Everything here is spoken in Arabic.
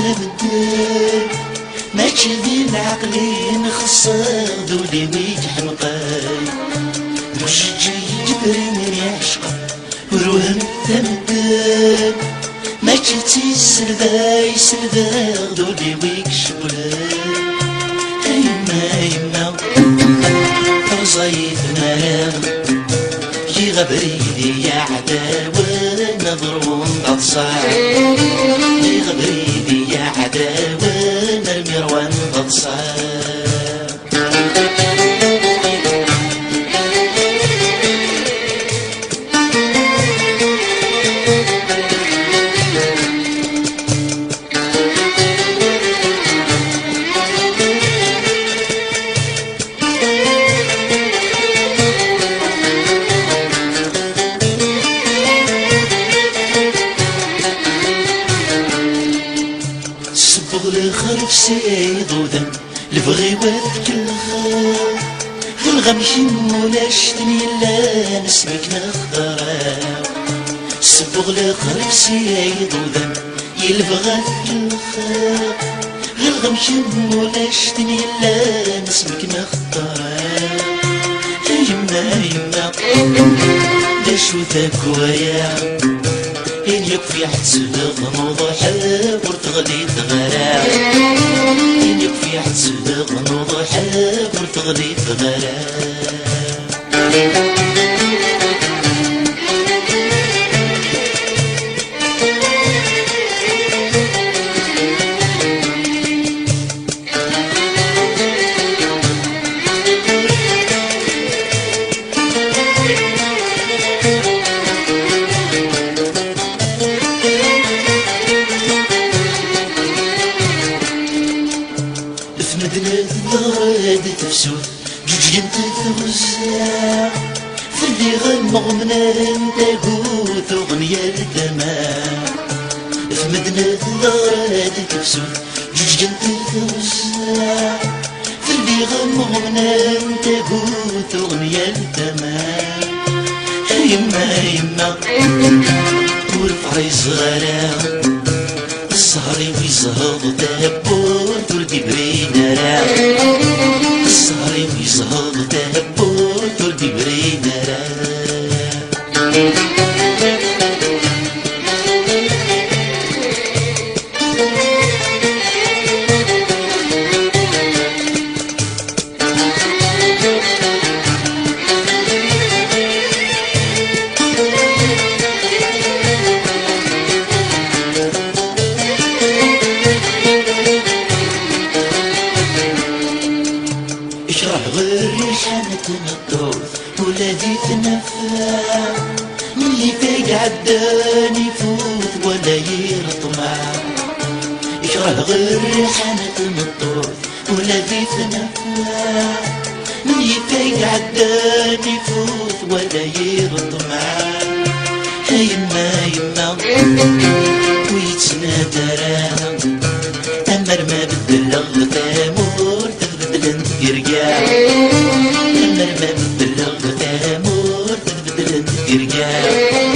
تبدل ماشي ذي العقلين خسر دولي ويك حمقاي مش جاي جبري من يعشق وروهم تبدل ماشي تيسر باي سلبا دولي ويك شبلاي يما يما وصيف مرام جي غبريدي يا عداوة نظر outside. الخرف سيد ودم لبغي وذك الخير ذو الغمشم ونشتني لا نسمك نخضر سبغ الخرف سيد ودم يلبغى الخير ذو الغمشم ونشتني لا نسمك نخضر يما يما ليش وذاك ويا؟ إن يكفي حتسد غنوض حاب ورتغلي ثغرا إن يكفي حتسد غنوض حاب ورتغلي ثغرا مدينة الغراد تفسود جوج ينت توسع في اللي غنمغ من انت قوت وغنية الدماء مدينة الغراد تفسود توسع في اللي غنمغ من انت قوت وغنية الدماء يما يما ورفعي صغيرة السهري ويزهض دبوت ولدي برينا غير ريحانة الطوف ولادي تنفع ملي فايق عداني يفوت ولا يرطمع اشرح غير ريحانة الطوف ولادي تنفع ملي فايق عداني يفوت it again.